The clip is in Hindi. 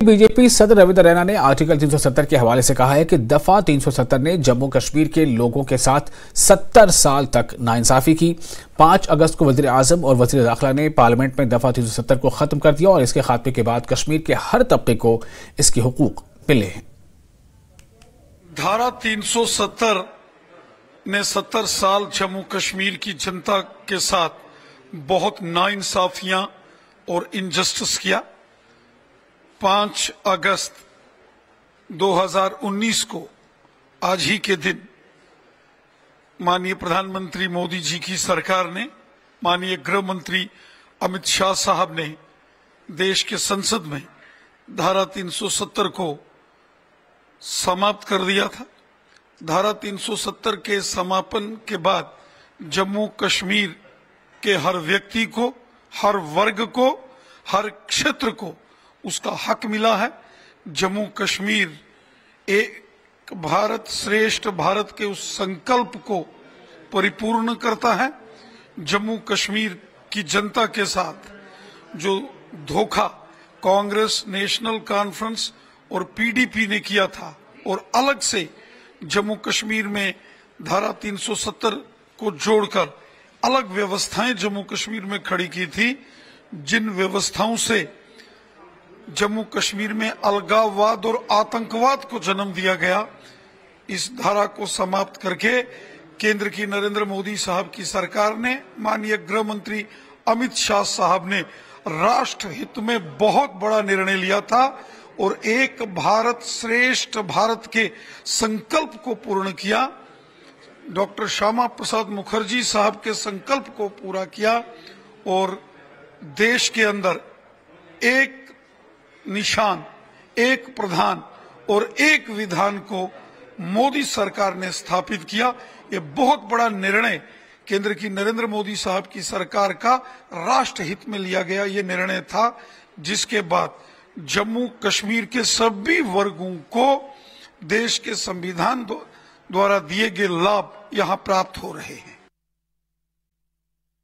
बीजेपी सदर रविंद्र रैना ने आर्टिकल 370 के हवाले से कहा है कि दफ़ा 370 ने जम्मू कश्मीर के लोगों के साथ 70 साल तक नाइंसाफी की। 5 अगस्त को वज़ीर आज़म और वज़ीर दाखिला ने पार्लियामेंट में दफ़ा 370 को खत्म कर दिया और इसके खात्मे के बाद कश्मीर के हर तबके को इसके हकूक मिले हैं। धारा 370 ने 70 साल जम्मू कश्मीर की जनता के साथ बहुत नाइंसाफियाँ और इनजस्टिस किया। पाँच अगस्त 2019 को, आज ही के दिन, माननीय प्रधानमंत्री मोदी जी की सरकार ने, माननीय गृह मंत्री अमित शाह साहब ने देश के संसद में धारा 370 को समाप्त कर दिया था। धारा 370 के समापन के बाद जम्मू कश्मीर के हर व्यक्ति को, हर वर्ग को, हर क्षेत्र को उसका हक मिला है। जम्मू कश्मीर, एक भारत श्रेष्ठ भारत के उस संकल्प को परिपूर्ण करता है। जम्मू कश्मीर की जनता के साथ जो धोखा कांग्रेस नेशनल कॉन्फ्रेंस और पीडीपी ने किया था और अलग से जम्मू कश्मीर में धारा 370 को जोड़कर अलग व्यवस्थाएँ जम्मू कश्मीर में खड़ी की थी, जिन व्यवस्थाओं से जम्मू कश्मीर में अलगाववाद और आतंकवाद को जन्म दिया गया। इस धारा को समाप्त करके केंद्र की नरेंद्र मोदी साहब की सरकार ने, माननीय गृह मंत्री अमित शाह साहब ने राष्ट्र हित में बहुत बड़ा निर्णय लिया था और एक भारत श्रेष्ठ भारत के संकल्प को पूर्ण किया। डॉक्टर श्यामा प्रसाद मुखर्जी साहब के संकल्प को पूरा किया और देश के अंदर एक निशान, एक प्रधान और एक विधान को मोदी सरकार ने स्थापित किया। ये बहुत बड़ा निर्णय केंद्र की नरेंद्र मोदी साहब की सरकार का राष्ट्र हित में लिया गया ये निर्णय था, जिसके बाद जम्मू कश्मीर के सभी वर्गों को देश के संविधान द्वारा दिए गए लाभ यहाँ प्राप्त हो रहे हैं।